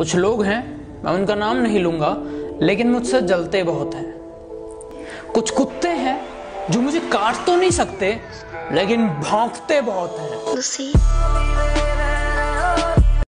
कुछ लोग हैं, मैं उनका नाम नहीं लूँगा, लेकिन मुझसे जलते बहुत हैं। कुछ कुत्ते हैं जो मुझे काट तो नहीं सकते, लेकिन भौंकते बहुत हैं।